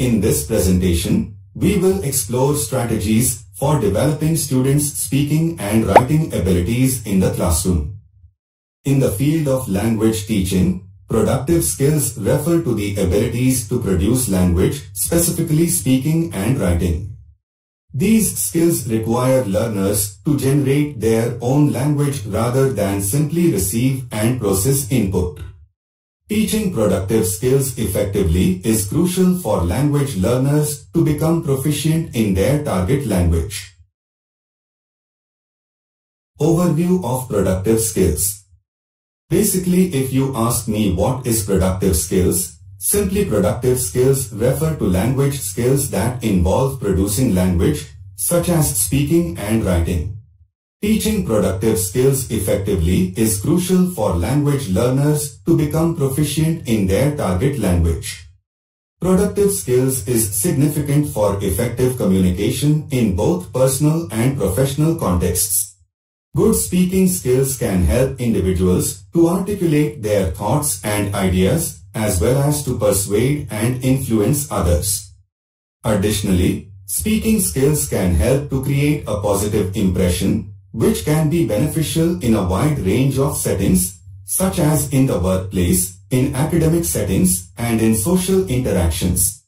In this presentation, we will explore strategies for developing students' speaking and writing abilities in the classroom. In the field of language teaching, productive skills refer to the abilities to produce language, specifically speaking and writing. These skills require learners to generate their own language rather than simply receive and process input. Teaching productive skills effectively is crucial for language learners to become proficient in their target language. Overview of productive skills. Basically, if you ask me what is productive skills, simply productive skills refer to language skills that involve producing language, such as speaking and writing. Teaching productive skills effectively is crucial for language learners to become proficient in their target language. Productive skills is significant for effective communication in both personal and professional contexts. Good speaking skills can help individuals to articulate their thoughts and ideas as well as to persuade and influence others. Additionally, speaking skills can help to create a positive impression which can be beneficial in a wide range of settings, such as in the workplace, in academic settings, and in social interactions.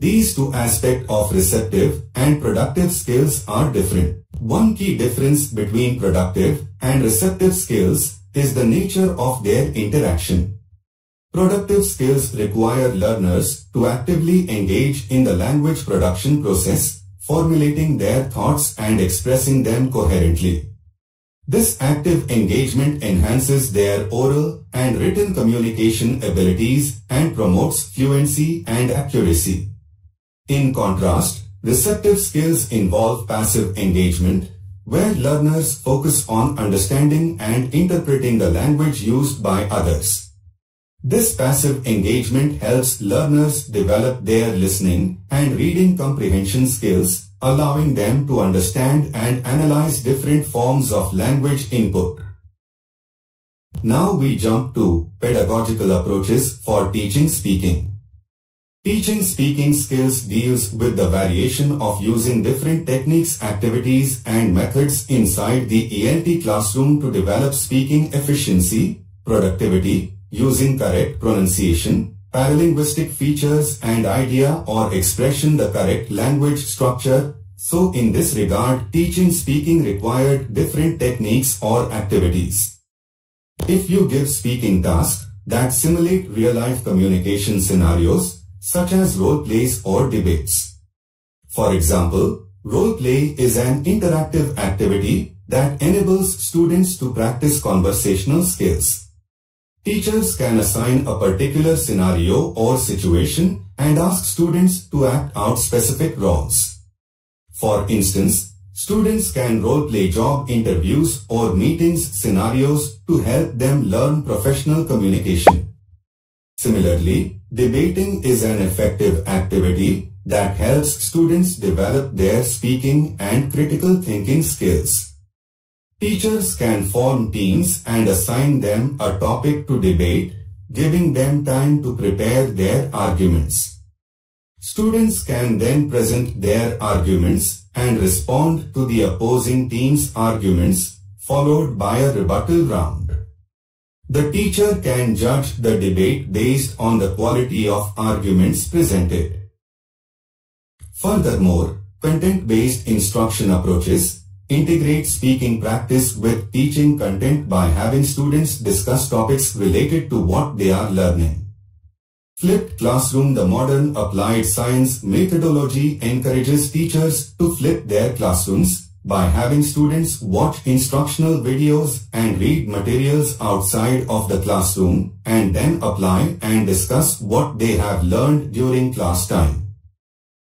These two aspects of receptive and productive skills are different. One key difference between productive and receptive skills is the nature of their interaction. Productive skills require learners to actively engage in the language production process formulating their thoughts and expressing them coherently. This active engagement enhances their oral and written communication abilities and promotes fluency and accuracy. In contrast, receptive skills involve passive engagement, where learners focus on understanding and interpreting the language used by others. This passive engagement helps learners develop their listening and reading comprehension skills, allowing them to understand and analyze different forms of language input. Now we jump to pedagogical approaches for teaching speaking. Teaching speaking skills deals with the variation of using different techniques, activities, and methods inside the ELT classroom to develop speaking efficiency, productivity, using correct pronunciation, paralinguistic features and idea or expression the correct language structure. So in this regard, teaching speaking required different techniques or activities. If you give speaking tasks that simulate real-life communication scenarios, such as role plays or debates. For example, role play is an interactive activity that enables students to practice conversational skills. Teachers can assign a particular scenario or situation and ask students to act out specific roles. For instance, students can role-play job interviews or meetings scenarios to help them learn professional communication. Similarly, debating is an effective activity that helps students develop their speaking and critical thinking skills. Teachers can form teams and assign them a topic to debate, giving them time to prepare their arguments. Students can then present their arguments and respond to the opposing team's arguments, followed by a rebuttal round. The teacher can judge the debate based on the quality of arguments presented. Furthermore, content-based instruction approaches Integrate speaking practice with teaching content by having students discuss topics related to what they are learning. Flipped Classroom The modern applied science methodology encourages teachers to flip their classrooms by having students watch instructional videos and read materials outside of the classroom and then apply and discuss what they have learned during class time.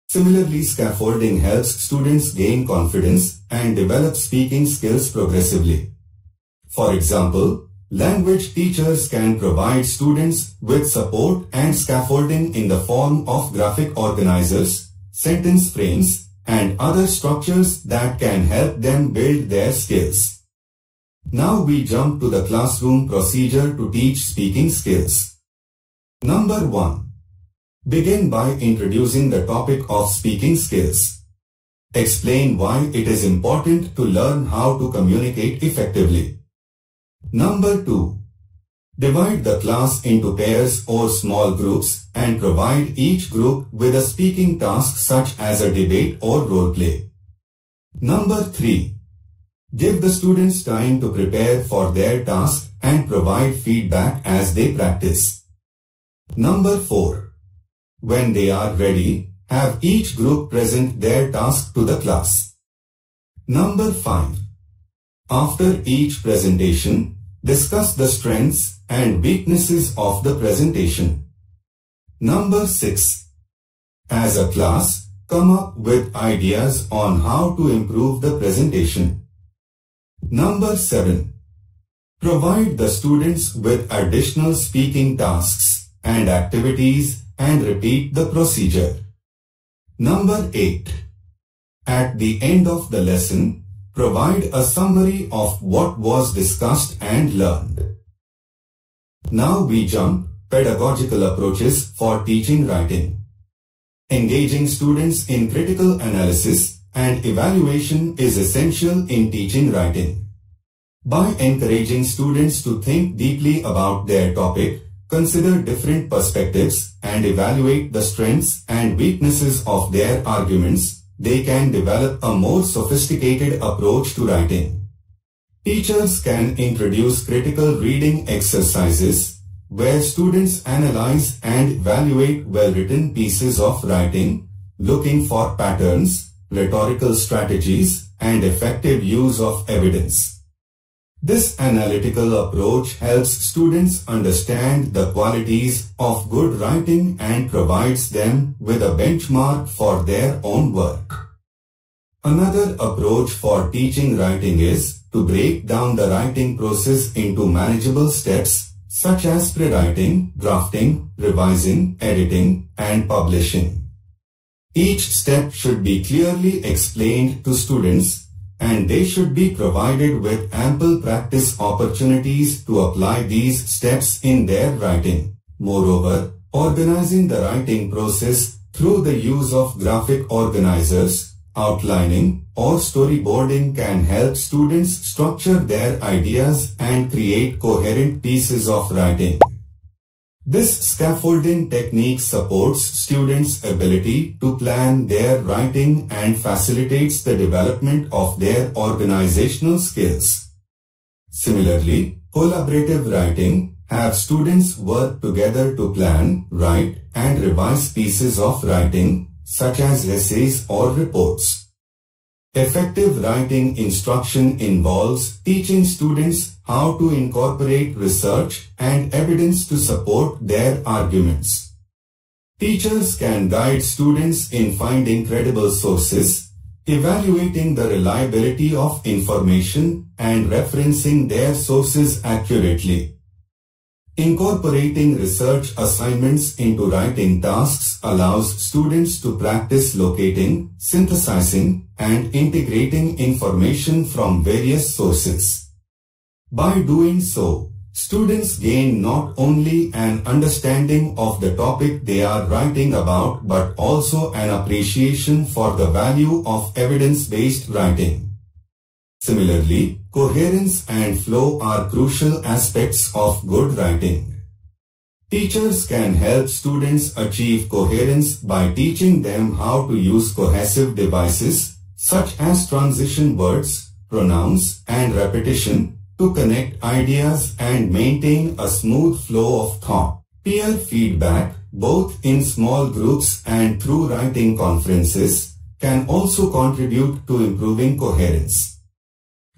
Similarly, scaffolding helps students gain confidence and develop speaking skills progressively. For example, language teachers can provide students with support and scaffolding in the form of graphic organizers, sentence frames, and other structures that can help them build their skills. Now we jump to the classroom procedure to teach speaking skills. Number 1. Begin by introducing the topic of speaking skills. Explain why it is important to learn how to communicate effectively. Number 2. Divide the class into pairs or small groups and provide each group with a speaking task such as a debate or role play. Number 3. Give the students time to prepare for their task and provide feedback as they practice. Number 4. When they are ready, have each group present their task to the class. Number 5. After each presentation, discuss the strengths and weaknesses of the presentation. Number 6. As a class, come up with ideas on how to improve the presentation. Number 7. Provide the students with additional speaking tasks and activities and repeat the procedure. Number 8. At the end of the lesson, provide a summary of what was discussed and learned. Now we jump pedagogical approaches for teaching writing. Engaging students in critical analysis and evaluation is essential in teaching writing. By encouraging students to think deeply about their topic, consider different perspectives and evaluate the strengths and weaknesses of their arguments, they can develop a more sophisticated approach to writing. Teachers can introduce critical reading exercises where students analyze and evaluate well-written pieces of writing, looking for patterns, rhetorical strategies, and effective use of evidence. This analytical approach helps students understand the qualities of good writing and provides them with a benchmark for their own work. Another approach for teaching writing is to break down the writing process into manageable steps such as pre-writing, drafting, revising, editing, and publishing. Each step should be clearly explained to students and they should be provided with ample practice opportunities to apply these steps in their writing. Moreover, organizing the writing process through the use of graphic organizers, outlining, or storyboarding can help students structure their ideas and create coherent pieces of writing. This scaffolding technique supports students' ability to plan their writing and facilitates the development of their organizational skills. Similarly, collaborative writing have students work together to plan, write, and revise pieces of writing, such as essays or reports. Effective writing instruction involves teaching students how to incorporate research and evidence to support their arguments. Teachers can guide students in finding credible sources, evaluating the reliability of information, and referencing their sources accurately. Incorporating research assignments into writing tasks allows students to practice locating, synthesizing, and integrating information from various sources. By doing so, students gain not only an understanding of the topic they are writing about but also an appreciation for the value of evidence-based writing. Similarly, coherence and flow are crucial aspects of good writing. Teachers can help students achieve coherence by teaching them how to use cohesive devices such as transition words, pronouns, and repetition to connect ideas and maintain a smooth flow of thought. Peer feedback, both in small groups and through writing conferences, can also contribute to improving coherence.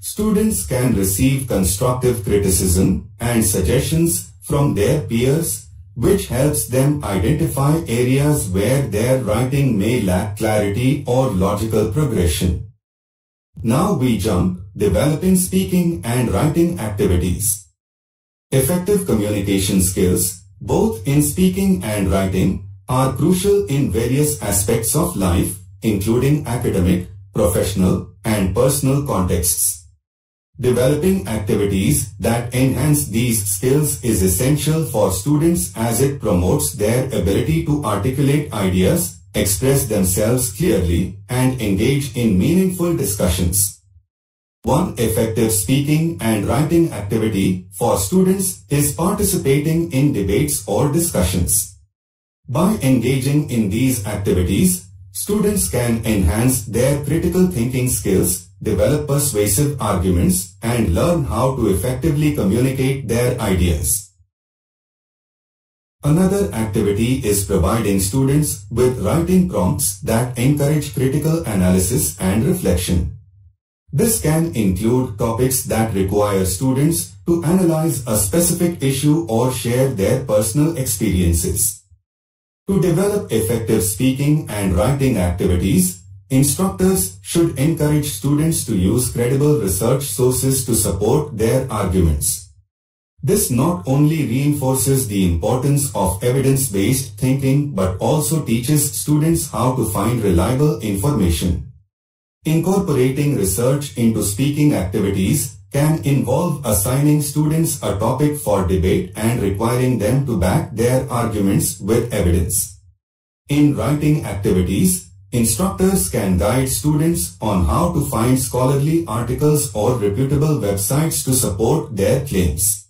Students can receive constructive criticism and suggestions from their peers which helps them identify areas where their writing may lack clarity or logical progression. Now we jump developing speaking and writing activities. Effective communication skills, both in speaking and writing, are crucial in various aspects of life, including academic, professional, and personal contexts. Developing activities that enhance these skills is essential for students as it promotes their ability to articulate ideas, express themselves clearly, and engage in meaningful discussions. One effective speaking and writing activity for students is participating in debates or discussions. By engaging in these activities, students can enhance their critical thinking skills, develop persuasive arguments, and learn how to effectively communicate their ideas. Another activity is providing students with writing prompts that encourage critical analysis and reflection. This can include topics that require students to analyze a specific issue or share their personal experiences. To develop effective speaking and writing activities, instructors should encourage students to use credible research sources to support their arguments. This not only reinforces the importance of evidence-based thinking but also teaches students how to find reliable information. Incorporating research into speaking activities can involve assigning students a topic for debate and requiring them to back their arguments with evidence. In writing activities, instructors can guide students on how to find scholarly articles or reputable websites to support their claims.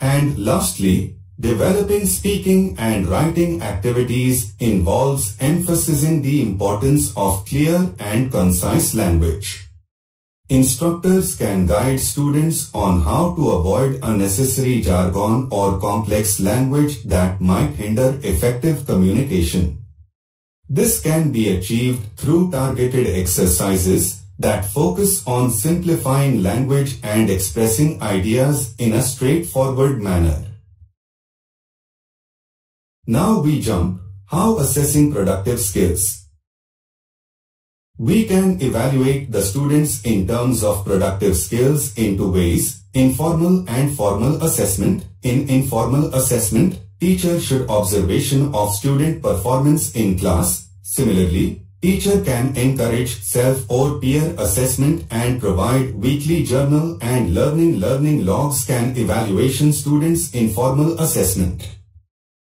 And lastly, Developing speaking and writing activities involves emphasizing the importance of clear and concise language. Instructors can guide students on how to avoid unnecessary jargon or complex language that might hinder effective communication. This can be achieved through targeted exercises that focus on simplifying language and expressing ideas in a straightforward manner. Now we jump, how assessing productive skills. We can evaluate the students in terms of productive skills in two ways, informal and formal assessment. In informal assessment, teacher should observation of student performance in class. Similarly, teacher can encourage self or peer assessment and provide weekly journal and learning learning logs can evaluation students informal assessment.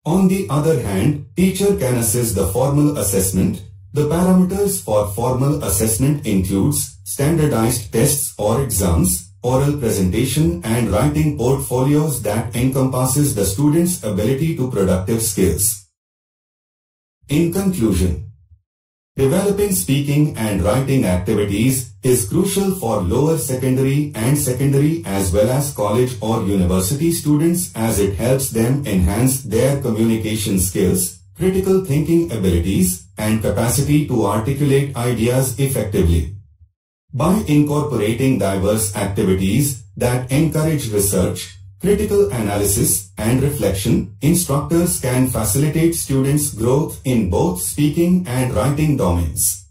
On the other hand, teacher can assess the formal assessment. The parameters for formal assessment includes standardized tests or exams, oral presentation and writing portfolios that encompasses the student's ability to productive skills. In conclusion, Developing speaking and writing activities is crucial for lower secondary and secondary as well as college or university students as it helps them enhance their communication skills, critical thinking abilities, and capacity to articulate ideas effectively. By incorporating diverse activities that encourage research, critical analysis, and reflection, instructors can facilitate students' growth in both speaking and writing domains.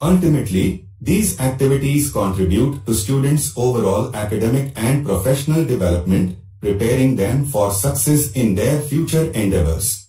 Ultimately, these activities contribute to students' overall academic and professional development, preparing them for success in their future endeavors.